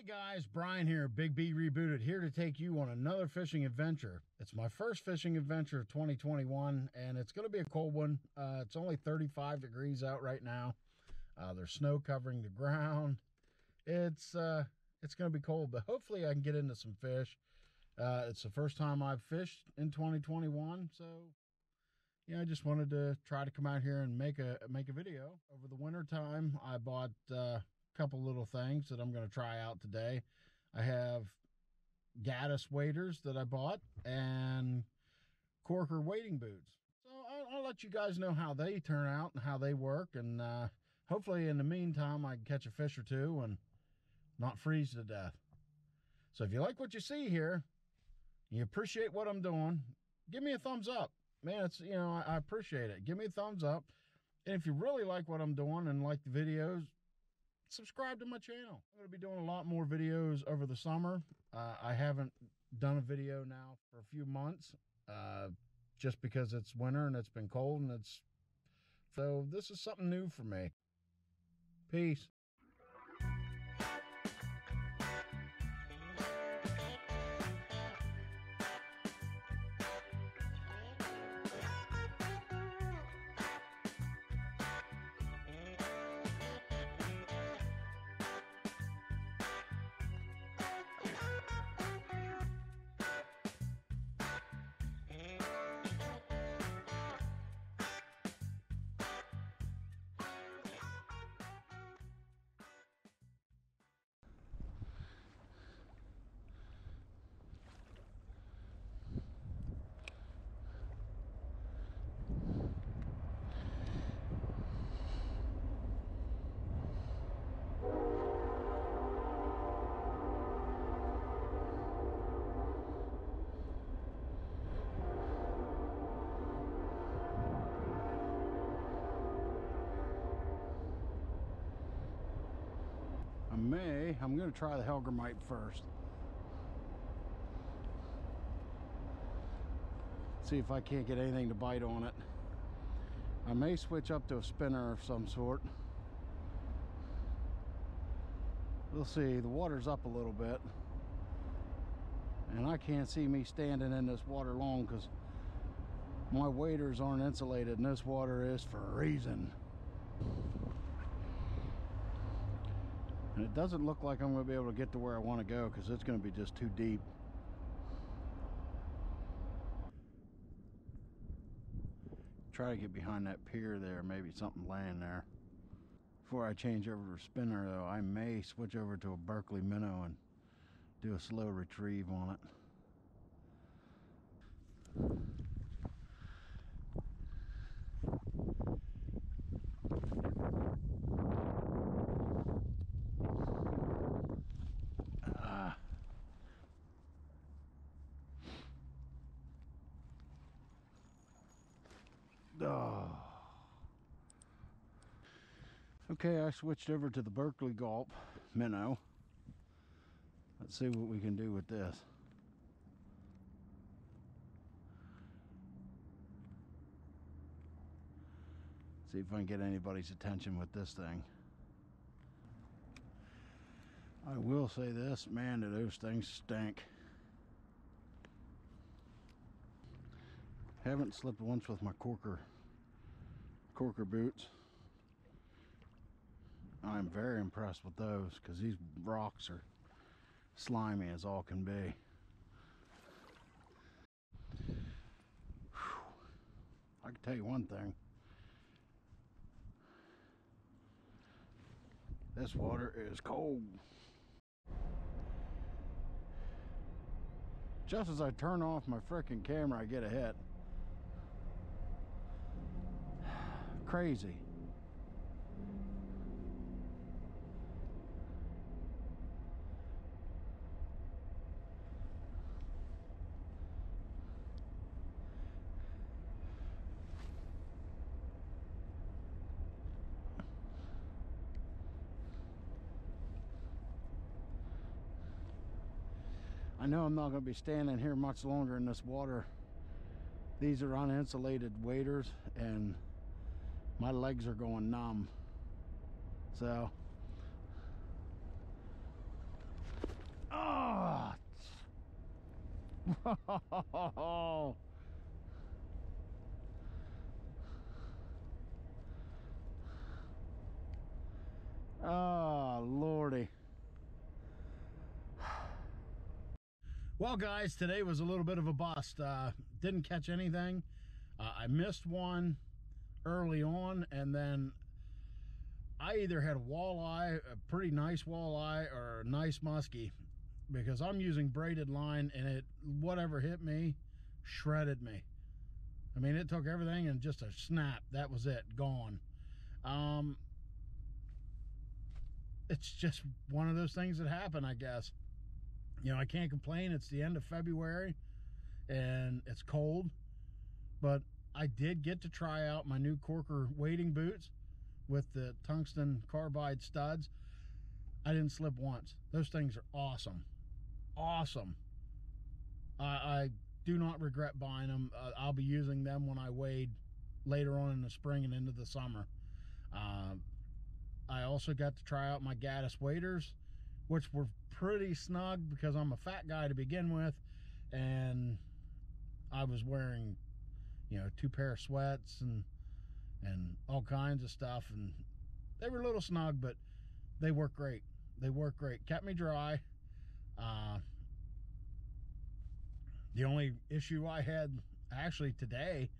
Hey guys, Brian here, Big B Rebooted, here to take you on another fishing adventure. It's my first fishing adventure of 2021, and it's going to be a cold one. Uh, it's only 35 degrees out right now. Uh, there's snow covering the ground. It's uh, it's going to be cold, but hopefully I can get into some fish. Uh, it's the first time I've fished in 2021, so yeah, I just wanted to try to come out here and make a make a video. Over the winter time, I bought uh, couple little things that I'm going to try out today. I have Caddis waders that I bought and Korker wading boots. So I'll, I'll, let you guys know how they turn out and how they work. And uh, hopefully in the meantime, I can catch a fish or two and not freeze to death. So if you like what you see here, you appreciate what I'm doing, give me a thumbs up. Man, it's, you know, I, I appreciate it. Give me a thumbs up. And if you really like what I'm doing and like the videos, subscribe to my channel. I'm going to be doing a lot more videos over the summer. Uh, I haven't done a video now for a few months uh, just because it's winter and it's been cold and it's so this is something new for me. Peace. May, I'm going to try the hellgrammite first. See if I can't get anything to bite on it. I may switch up to a spinner of some sort. We'll see, the water's up a little bit. And I can't see me standing in this water long because my waders aren't insulated and this water is freezing. And it doesn't look like I'm going to be able to get to where I want to go because it's going to be just too deep. Try to get behind that pier there, maybe something laying there. Before I change over to spinner though, I may switch over to a Berkley minnow and do a slow retrieve on it. Oh. Okay, I switched over to the Berkley Gulp minnow. Let's see what we can do with this. See if I can get anybody's attention with this thing. I will say this, man, do those things stink. Haven't slipped once with my Korker Korker boots. I'm very impressed with those because these rocks are slimy as all can be. Whew. I can tell you one thing. This water is cold. Just as I turn off my freaking camera, I get a hit. Crazy. I know I'm not going to be standing here much longer in this water. These are uninsulated waders and my legs are going numb. So, oh, Oh, lordy. Well, guys, today was a little bit of a bust. Uh, didn't catch anything. Uh, I missed one early on, and then I either had a walleye, a pretty nice walleye, or a nice muskie, because I'm using braided line, and it whatever hit me, shredded me. I mean, it took everything and just a snap. That was it, gone. Um, it's just one of those things that happen, I guess. You know, I can't complain. It's the end of February and it's cold, but I did get to try out my new Korker wading boots with the tungsten carbide studs. I didn't slip once. Those things are awesome. Awesome. I, I do not regret buying them. Uh, I'll be using them when I wade later on in the spring and into the summer. Uh, I also got to try out my Caddis waders, which were pretty snug because I'm a fat guy to begin with, and I was wearing, you know, two pair of sweats and and all kinds of stuff, and they were a little snug, but they work great. They work great. Kept me dry. Uh, the only issue I had actually today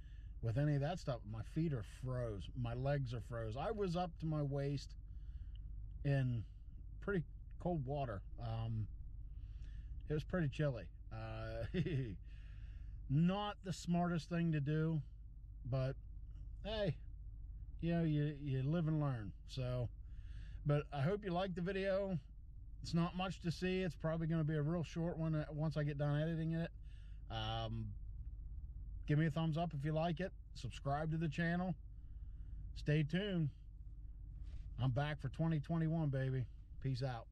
with any of that stuff, my feet are froze. My legs are froze. I was up to my waist in pretty cold water. Um, it was pretty chilly. Uh, not the smartest thing to do, but hey, you know, you, you live and learn. So, but I hope you liked the video. It's not much to see. It's probably going to be a real short one uh, once I get done editing it. Um, give me a thumbs up if you like it. Subscribe to the channel. Stay tuned. I'm back for 2021, baby. Peace out.